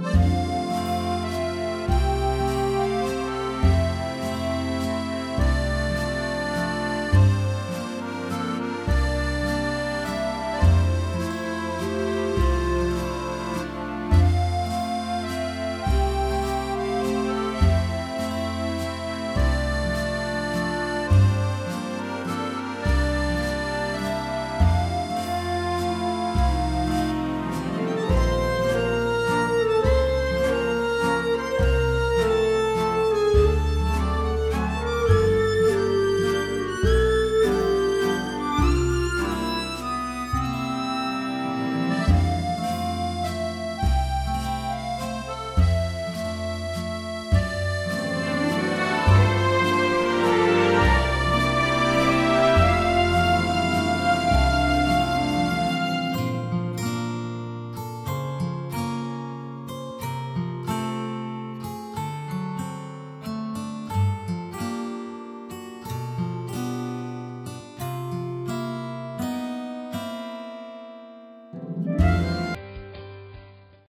you